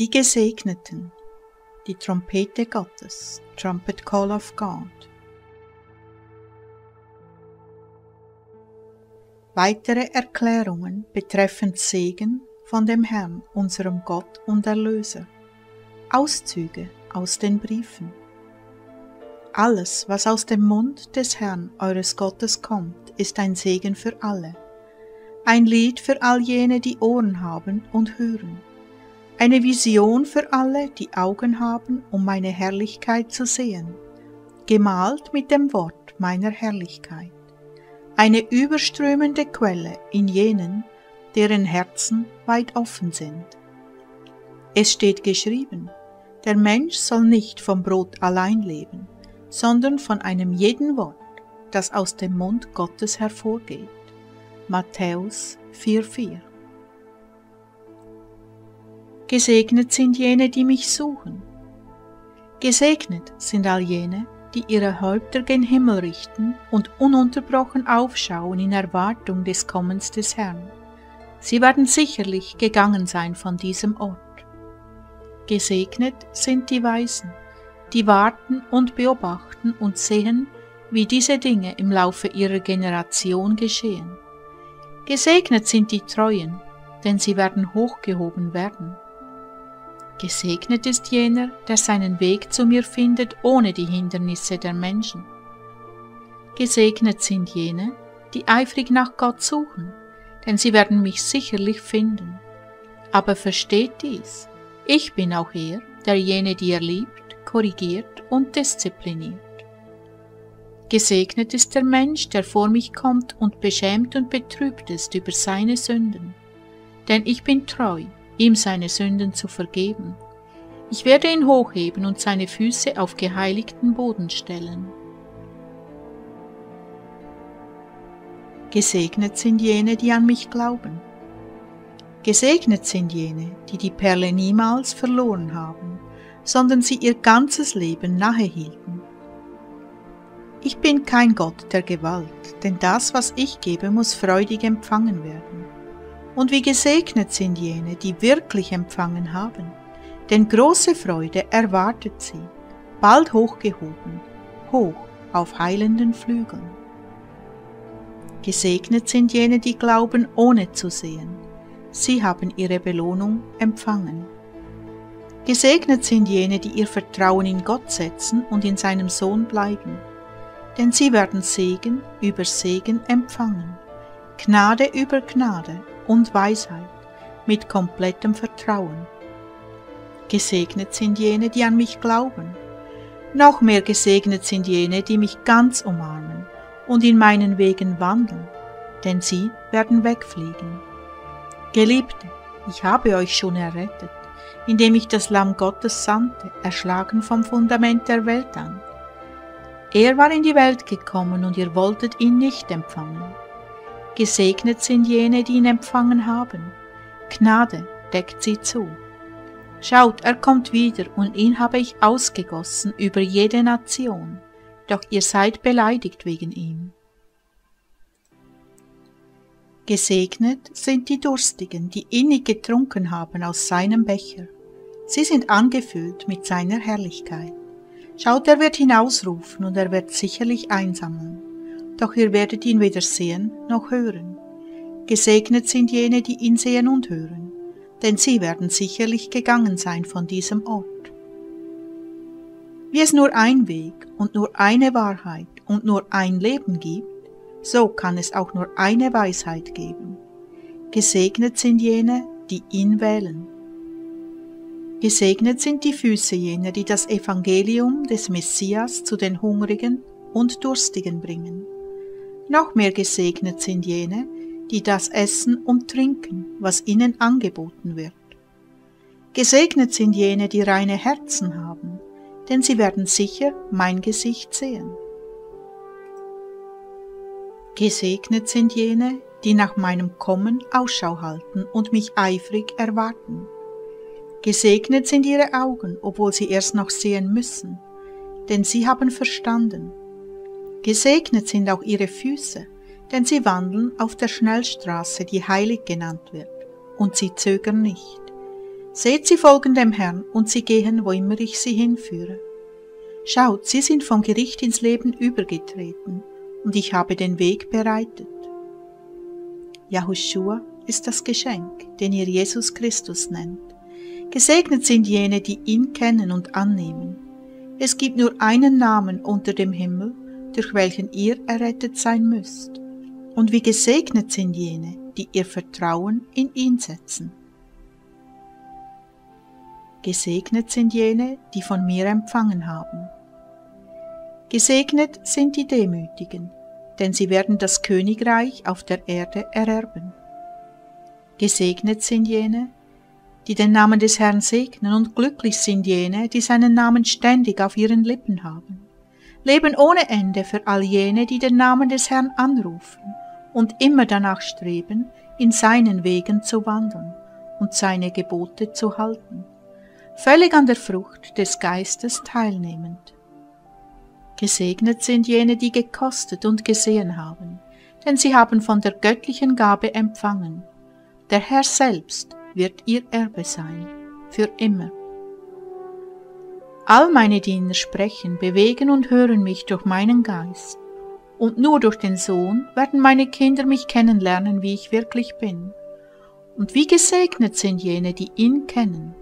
Die Gesegneten, die Trompete Gottes, Trumpet Call of God. Weitere Erklärungen betreffend Segen von dem Herrn, unserem Gott und Erlöser. Auszüge aus den Briefen. Alles, was aus dem Mund des Herrn eures Gottes kommt, ist ein Segen für alle. Ein Lied für all jene, die Ohren haben und hören. Eine Vision für alle, die Augen haben, um meine Herrlichkeit zu sehen. Gemalt mit dem Wort meiner Herrlichkeit. Eine überströmende Quelle in jenen, deren Herzen weit offen sind. Es steht geschrieben, der Mensch soll nicht vom Brot allein leben, sondern von einem jeden Wort, das aus dem Mund Gottes hervorgeht. Matthäus 4,4 Gesegnet sind jene, die mich suchen. Gesegnet sind all jene, die ihre Häupter gen Himmel richten und ununterbrochen aufschauen in Erwartung des Kommens des Herrn. Sie werden sicherlich gegangen sein von diesem Ort. Gesegnet sind die Weisen, die warten und beobachten und sehen, wie diese Dinge im Laufe ihrer Generation geschehen. Gesegnet sind die Treuen, denn sie werden hochgehoben werden. Gesegnet ist jener, der seinen Weg zu mir findet ohne die Hindernisse der Menschen. Gesegnet sind jene, die eifrig nach Gott suchen, denn sie werden mich sicherlich finden. Aber versteht dies, ich bin auch er, der jene, die er liebt, korrigiert und diszipliniert. Gesegnet ist der Mensch, der vor mich kommt und beschämt und betrübt ist über seine Sünden. Denn ich bin treu, ihm seine Sünden zu vergeben. Ich werde ihn hochheben und seine Füße auf geheiligten Boden stellen. Gesegnet sind jene, die an mich glauben. Gesegnet sind jene, die die Perle niemals verloren haben sondern sie ihr ganzes Leben nahe hielten. Ich bin kein Gott der Gewalt, denn das, was ich gebe, muss freudig empfangen werden. Und wie gesegnet sind jene, die wirklich empfangen haben, denn große Freude erwartet sie, bald hochgehoben, hoch auf heilenden Flügeln. Gesegnet sind jene, die glauben, ohne zu sehen. Sie haben ihre Belohnung empfangen. Gesegnet sind jene, die ihr Vertrauen in Gott setzen und in seinem Sohn bleiben, denn sie werden Segen über Segen empfangen, Gnade über Gnade und Weisheit mit komplettem Vertrauen. Gesegnet sind jene, die an mich glauben. Noch mehr gesegnet sind jene, die mich ganz umarmen und in meinen Wegen wandeln, denn sie werden wegfliegen. Geliebte, ich habe euch schon errettet indem ich das Lamm Gottes sandte, erschlagen vom Fundament der Welt an. Er war in die Welt gekommen und ihr wolltet ihn nicht empfangen. Gesegnet sind jene, die ihn empfangen haben. Gnade deckt sie zu. Schaut, er kommt wieder und ihn habe ich ausgegossen über jede Nation, doch ihr seid beleidigt wegen ihm. Gesegnet sind die Durstigen, die innig getrunken haben aus seinem Becher. Sie sind angefüllt mit seiner Herrlichkeit. Schaut, er wird hinausrufen und er wird sicherlich einsammeln. Doch ihr werdet ihn weder sehen noch hören. Gesegnet sind jene, die ihn sehen und hören, denn sie werden sicherlich gegangen sein von diesem Ort. Wie es nur ein Weg und nur eine Wahrheit und nur ein Leben gibt, so kann es auch nur eine Weisheit geben. Gesegnet sind jene, die ihn wählen. Gesegnet sind die Füße jener, die das Evangelium des Messias zu den Hungrigen und Durstigen bringen. Noch mehr gesegnet sind jene, die das essen und trinken, was ihnen angeboten wird. Gesegnet sind jene, die reine Herzen haben, denn sie werden sicher mein Gesicht sehen. Gesegnet sind jene, die nach meinem Kommen Ausschau halten und mich eifrig erwarten. Gesegnet sind ihre Augen, obwohl sie erst noch sehen müssen, denn sie haben verstanden. Gesegnet sind auch ihre Füße, denn sie wandeln auf der Schnellstraße, die heilig genannt wird, und sie zögern nicht. Seht, sie folgen dem Herrn und sie gehen, wo immer ich sie hinführe. Schaut, sie sind vom Gericht ins Leben übergetreten und ich habe den Weg bereitet. Yahushua ist das Geschenk, den ihr Jesus Christus nennt. Gesegnet sind jene, die ihn kennen und annehmen. Es gibt nur einen Namen unter dem Himmel, durch welchen ihr errettet sein müsst. Und wie gesegnet sind jene, die ihr Vertrauen in ihn setzen. Gesegnet sind jene, die von mir empfangen haben. Gesegnet sind die Demütigen, denn sie werden das Königreich auf der Erde ererben. Gesegnet sind jene, die den Namen des Herrn segnen, und glücklich sind jene, die seinen Namen ständig auf ihren Lippen haben. Leben ohne Ende für all jene, die den Namen des Herrn anrufen und immer danach streben, in seinen Wegen zu wandeln und seine Gebote zu halten völlig an der Frucht des Geistes teilnehmend. Gesegnet sind jene, die gekostet und gesehen haben, denn sie haben von der göttlichen Gabe empfangen. Der Herr selbst wird ihr Erbe sein, für immer. All meine Diener sprechen, bewegen und hören mich durch meinen Geist, und nur durch den Sohn werden meine Kinder mich kennenlernen, wie ich wirklich bin. Und wie gesegnet sind jene, die ihn kennen,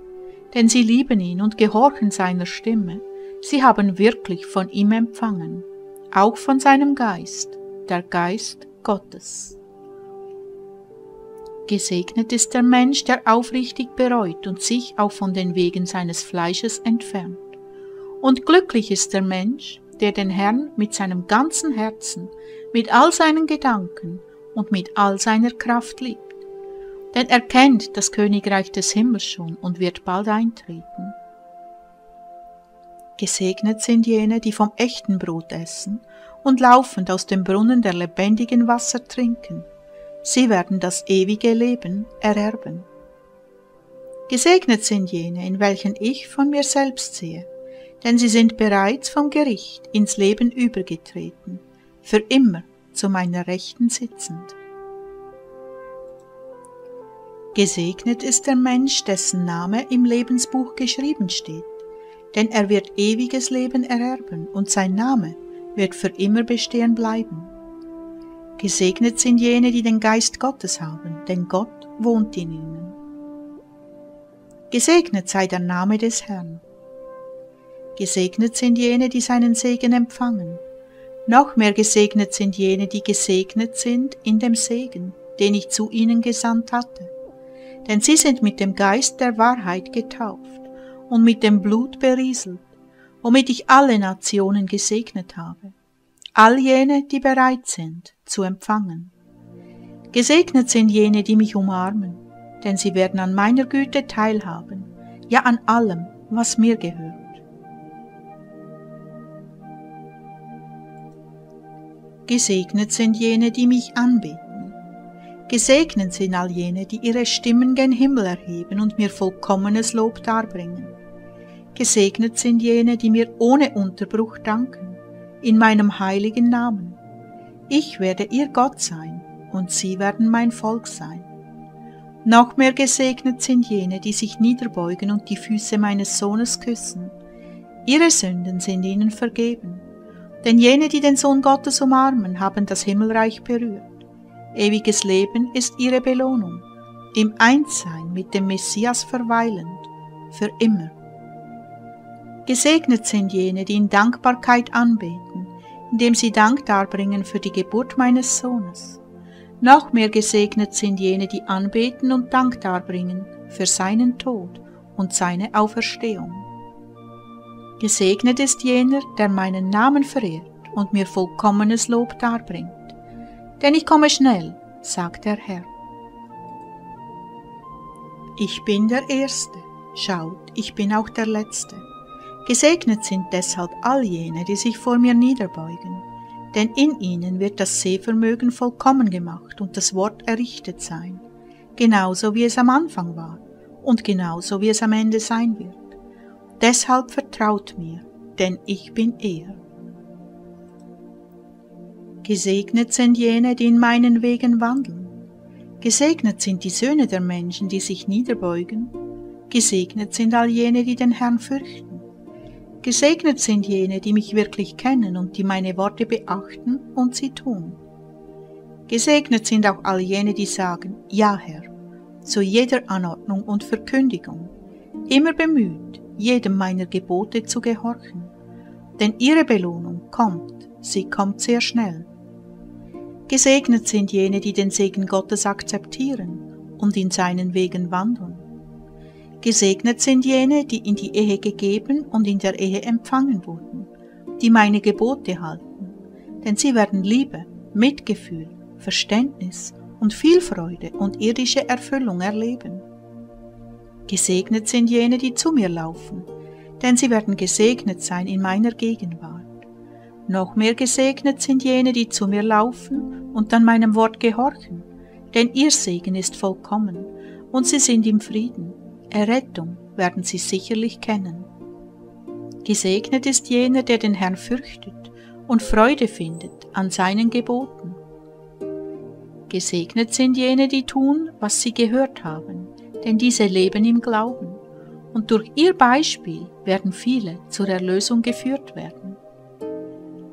denn sie lieben ihn und gehorchen seiner Stimme. Sie haben wirklich von ihm empfangen, auch von seinem Geist, der Geist Gottes. Gesegnet ist der Mensch, der aufrichtig bereut und sich auch von den Wegen seines Fleisches entfernt. Und glücklich ist der Mensch, der den Herrn mit seinem ganzen Herzen, mit all seinen Gedanken und mit all seiner Kraft liebt denn er kennt das Königreich des Himmels schon und wird bald eintreten. Gesegnet sind jene, die vom echten Brot essen und laufend aus dem Brunnen der lebendigen Wasser trinken. Sie werden das ewige Leben ererben. Gesegnet sind jene, in welchen ich von mir selbst sehe, denn sie sind bereits vom Gericht ins Leben übergetreten, für immer zu meiner Rechten sitzend. Gesegnet ist der Mensch, dessen Name im Lebensbuch geschrieben steht, denn er wird ewiges Leben ererben und sein Name wird für immer bestehen bleiben. Gesegnet sind jene, die den Geist Gottes haben, denn Gott wohnt in ihnen. Gesegnet sei der Name des Herrn. Gesegnet sind jene, die seinen Segen empfangen. Noch mehr gesegnet sind jene, die gesegnet sind in dem Segen, den ich zu ihnen gesandt hatte denn sie sind mit dem Geist der Wahrheit getauft und mit dem Blut berieselt, womit ich alle Nationen gesegnet habe, all jene, die bereit sind zu empfangen. Gesegnet sind jene, die mich umarmen, denn sie werden an meiner Güte teilhaben, ja an allem, was mir gehört. Gesegnet sind jene, die mich anbeten Gesegnet sind all jene, die ihre Stimmen gen Himmel erheben und mir vollkommenes Lob darbringen. Gesegnet sind jene, die mir ohne Unterbruch danken, in meinem heiligen Namen. Ich werde ihr Gott sein, und sie werden mein Volk sein. Noch mehr gesegnet sind jene, die sich niederbeugen und die Füße meines Sohnes küssen. Ihre Sünden sind ihnen vergeben. Denn jene, die den Sohn Gottes umarmen, haben das Himmelreich berührt. Ewiges Leben ist ihre Belohnung, im Einssein mit dem Messias verweilend, für immer. Gesegnet sind jene, die in Dankbarkeit anbeten, indem sie Dank darbringen für die Geburt meines Sohnes. Noch mehr gesegnet sind jene, die anbeten und Dank darbringen für seinen Tod und seine Auferstehung. Gesegnet ist jener, der meinen Namen verehrt und mir vollkommenes Lob darbringt denn ich komme schnell, sagt der Herr. Ich bin der Erste, schaut, ich bin auch der Letzte. Gesegnet sind deshalb all jene, die sich vor mir niederbeugen, denn in ihnen wird das Sehvermögen vollkommen gemacht und das Wort errichtet sein, genauso wie es am Anfang war und genauso wie es am Ende sein wird. Deshalb vertraut mir, denn ich bin er. Gesegnet sind jene, die in meinen Wegen wandeln. Gesegnet sind die Söhne der Menschen, die sich niederbeugen. Gesegnet sind all jene, die den Herrn fürchten. Gesegnet sind jene, die mich wirklich kennen und die meine Worte beachten und sie tun. Gesegnet sind auch all jene, die sagen, Ja Herr, zu jeder Anordnung und Verkündigung, immer bemüht, jedem meiner Gebote zu gehorchen. Denn ihre Belohnung kommt, sie kommt sehr schnell. Gesegnet sind jene, die den Segen Gottes akzeptieren und in seinen Wegen wandeln. Gesegnet sind jene, die in die Ehe gegeben und in der Ehe empfangen wurden, die meine Gebote halten, denn sie werden Liebe, Mitgefühl, Verständnis und viel Freude und irdische Erfüllung erleben. Gesegnet sind jene, die zu mir laufen, denn sie werden gesegnet sein in meiner Gegenwart. Noch mehr gesegnet sind jene, die zu mir laufen und dann meinem Wort gehorchen, denn ihr Segen ist vollkommen und sie sind im Frieden. Errettung werden sie sicherlich kennen. Gesegnet ist jener, der den Herrn fürchtet und Freude findet an seinen Geboten. Gesegnet sind jene, die tun, was sie gehört haben, denn diese leben im Glauben, und durch ihr Beispiel werden viele zur Erlösung geführt werden.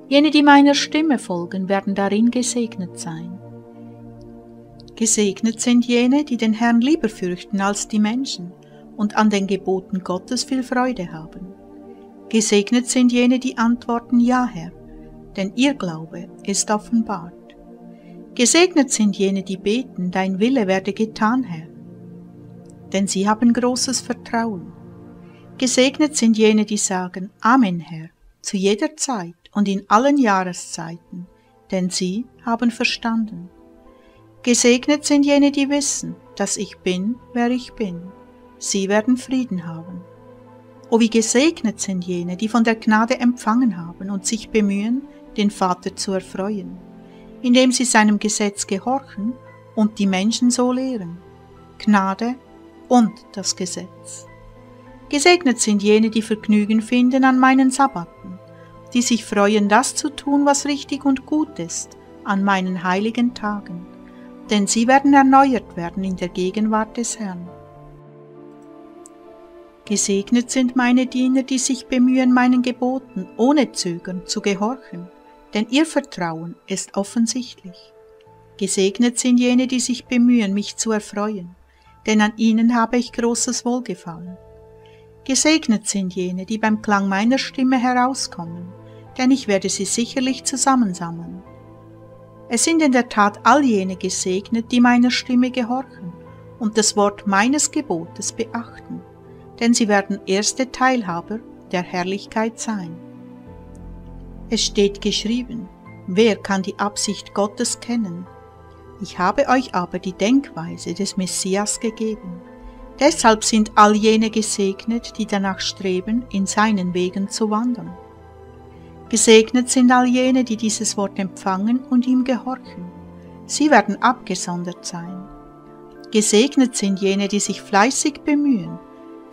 Jene, die meiner Stimme folgen, werden darin gesegnet sein. Gesegnet sind jene, die den Herrn lieber fürchten als die Menschen und an den Geboten Gottes viel Freude haben. Gesegnet sind jene, die antworten Ja, Herr, denn ihr Glaube ist offenbart. Gesegnet sind jene, die beten, dein Wille werde getan, Herr. Denn sie haben großes Vertrauen. Gesegnet sind jene, die sagen, Amen, Herr, zu jeder Zeit und in allen Jahreszeiten, denn sie haben verstanden. Gesegnet sind jene, die wissen, dass ich bin, wer ich bin. Sie werden Frieden haben. O wie gesegnet sind jene, die von der Gnade empfangen haben und sich bemühen, den Vater zu erfreuen indem sie seinem Gesetz gehorchen und die Menschen so lehren. Gnade und das Gesetz. Gesegnet sind jene, die Vergnügen finden an meinen Sabbaten, die sich freuen, das zu tun, was richtig und gut ist, an meinen heiligen Tagen, denn sie werden erneuert werden in der Gegenwart des Herrn. Gesegnet sind meine Diener, die sich bemühen, meinen Geboten ohne Zögern zu gehorchen denn ihr Vertrauen ist offensichtlich. Gesegnet sind jene, die sich bemühen, mich zu erfreuen, denn an ihnen habe ich großes Wohlgefallen. Gesegnet sind jene, die beim Klang meiner Stimme herauskommen, denn ich werde sie sicherlich zusammensammeln. Es sind in der Tat all jene gesegnet, die meiner Stimme gehorchen und das Wort meines Gebotes beachten, denn sie werden erste Teilhaber der Herrlichkeit sein. Es steht geschrieben, wer kann die Absicht Gottes kennen? Ich habe euch aber die Denkweise des Messias gegeben. Deshalb sind all jene gesegnet, die danach streben, in seinen Wegen zu wandern. Gesegnet sind all jene, die dieses Wort empfangen und ihm gehorchen. Sie werden abgesondert sein. Gesegnet sind jene, die sich fleißig bemühen,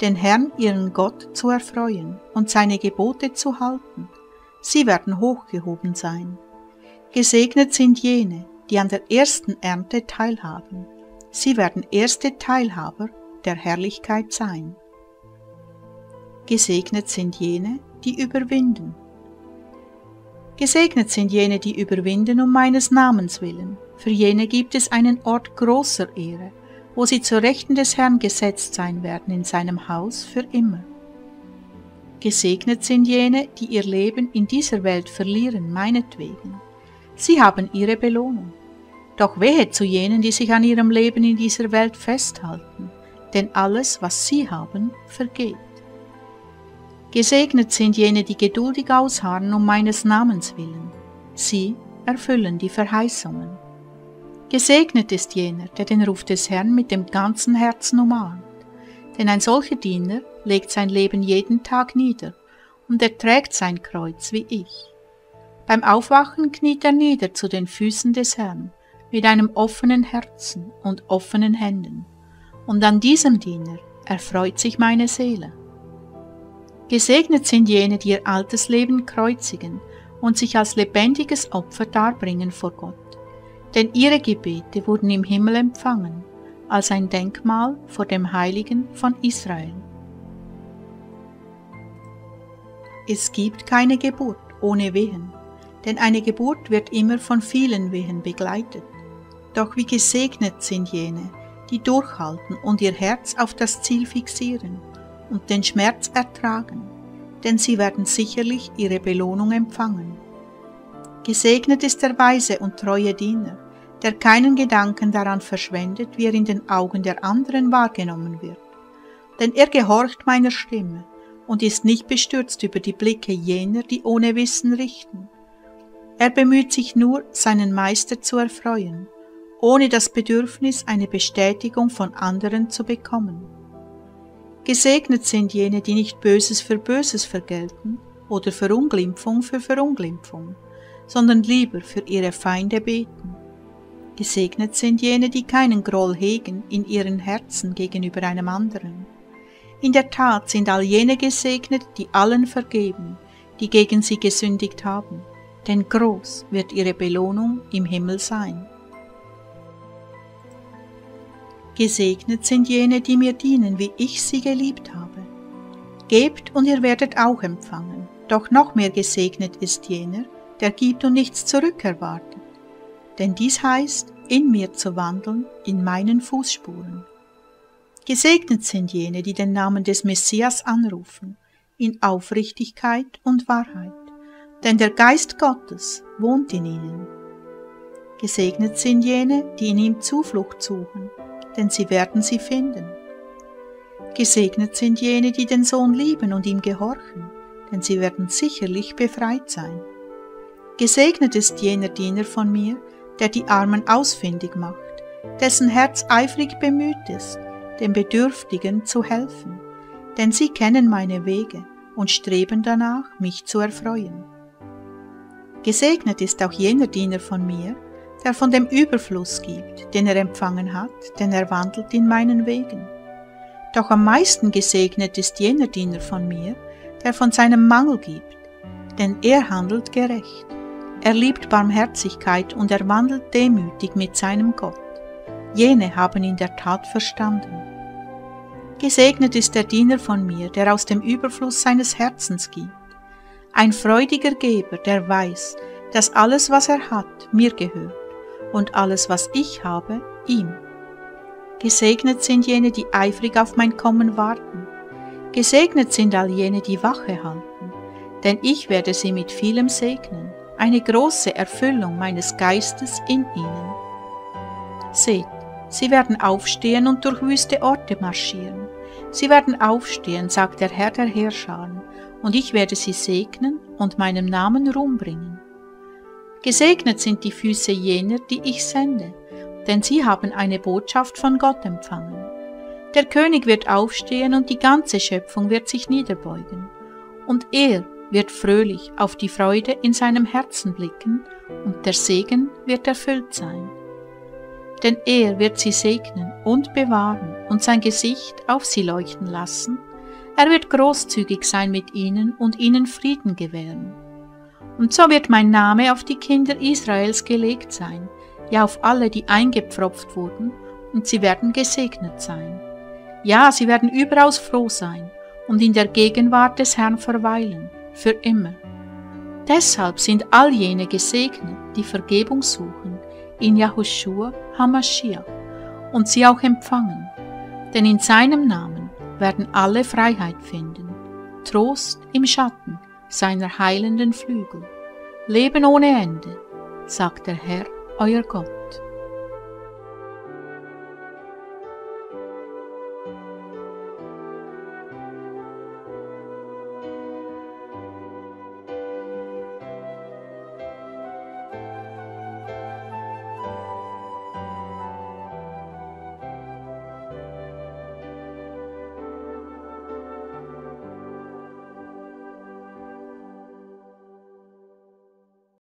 den Herrn ihren Gott zu erfreuen und seine Gebote zu halten sie werden hochgehoben sein. Gesegnet sind jene, die an der ersten Ernte teilhaben. Sie werden erste Teilhaber der Herrlichkeit sein. Gesegnet sind jene, die überwinden. Gesegnet sind jene, die überwinden um meines Namens willen. Für jene gibt es einen Ort großer Ehre, wo sie zur Rechten des Herrn gesetzt sein werden in seinem Haus für immer. Gesegnet sind jene, die ihr Leben in dieser Welt verlieren, meinetwegen. Sie haben ihre Belohnung. Doch wehe zu jenen, die sich an ihrem Leben in dieser Welt festhalten, denn alles, was sie haben, vergeht. Gesegnet sind jene, die geduldig ausharren um meines Namens willen. Sie erfüllen die Verheißungen. Gesegnet ist jener, der den Ruf des Herrn mit dem ganzen Herzen umarmt, denn ein solcher Diener legt sein Leben jeden Tag nieder und er trägt sein Kreuz wie ich. Beim Aufwachen kniet er nieder zu den Füßen des Herrn mit einem offenen Herzen und offenen Händen, und an diesem Diener erfreut sich meine Seele. Gesegnet sind jene, die ihr altes Leben kreuzigen und sich als lebendiges Opfer darbringen vor Gott, denn ihre Gebete wurden im Himmel empfangen, als ein Denkmal vor dem Heiligen von Israel. Es gibt keine Geburt ohne Wehen, denn eine Geburt wird immer von vielen Wehen begleitet. Doch wie gesegnet sind jene, die durchhalten und ihr Herz auf das Ziel fixieren und den Schmerz ertragen, denn sie werden sicherlich ihre Belohnung empfangen. Gesegnet ist der weise und treue Diener, der keinen Gedanken daran verschwendet, wie er in den Augen der anderen wahrgenommen wird. Denn er gehorcht meiner Stimme und ist nicht bestürzt über die Blicke jener, die ohne Wissen richten. Er bemüht sich nur, seinen Meister zu erfreuen, ohne das Bedürfnis, eine Bestätigung von anderen zu bekommen. Gesegnet sind jene, die nicht Böses für Böses vergelten oder Verunglimpfung für Verunglimpfung, sondern lieber für ihre Feinde beten. Gesegnet sind jene, die keinen Groll hegen in ihren Herzen gegenüber einem anderen in der Tat sind all jene gesegnet, die allen vergeben, die gegen sie gesündigt haben, denn groß wird ihre Belohnung im Himmel sein. Gesegnet sind jene, die mir dienen, wie ich sie geliebt habe. Gebt und ihr werdet auch empfangen, doch noch mehr gesegnet ist jener, der gibt und nichts zurückerwartet. Denn dies heißt, in mir zu wandeln, in meinen Fußspuren. Gesegnet sind jene, die den Namen des Messias anrufen, in Aufrichtigkeit und Wahrheit, denn der Geist Gottes wohnt in ihnen. Gesegnet sind jene, die in ihm Zuflucht suchen, denn sie werden sie finden. Gesegnet sind jene, die den Sohn lieben und ihm gehorchen, denn sie werden sicherlich befreit sein. Gesegnet ist jener Diener von mir, der die Armen ausfindig macht, dessen Herz eifrig bemüht ist, den Bedürftigen zu helfen, denn sie kennen meine Wege und streben danach, mich zu erfreuen. Gesegnet ist auch jener Diener von mir, der von dem Überfluss gibt, den er empfangen hat, denn er wandelt in meinen Wegen. Doch am meisten gesegnet ist jener Diener von mir, der von seinem Mangel gibt, denn er handelt gerecht. Er liebt Barmherzigkeit und er wandelt demütig mit seinem Gott. Jene haben in der Tat verstanden. Gesegnet ist der Diener von mir, der aus dem Überfluss seines Herzens gibt. Ein freudiger Geber, der weiß, dass alles, was er hat, mir gehört und alles, was ich habe, ihm. Gesegnet sind jene, die eifrig auf mein Kommen warten. Gesegnet sind all jene, die Wache halten, denn ich werde sie mit vielem segnen, eine große Erfüllung meines Geistes in ihnen. Seht, Sie werden aufstehen und durch wüste Orte marschieren. Sie werden aufstehen, sagt der Herr der Herrscharen, und ich werde sie segnen und meinem Namen Ruhm bringen. Gesegnet sind die Füße jener, die ich sende, denn sie haben eine Botschaft von Gott empfangen. Der König wird aufstehen und die ganze Schöpfung wird sich niederbeugen, und er wird fröhlich auf die Freude in seinem Herzen blicken, und der Segen wird erfüllt sein denn er wird sie segnen und bewahren und sein Gesicht auf sie leuchten lassen. Er wird großzügig sein mit ihnen und ihnen Frieden gewähren. Und so wird mein Name auf die Kinder Israels gelegt sein, ja auf alle, die eingepfropft wurden, und sie werden gesegnet sein. Ja, sie werden überaus froh sein und in der Gegenwart des Herrn verweilen, für immer. Deshalb sind all jene gesegnet, die Vergebung suchen, in Yahushua Hamashiach und sie auch empfangen, denn in seinem Namen werden alle Freiheit finden, Trost im Schatten seiner heilenden Flügel, Leben ohne Ende, sagt der Herr, euer Gott.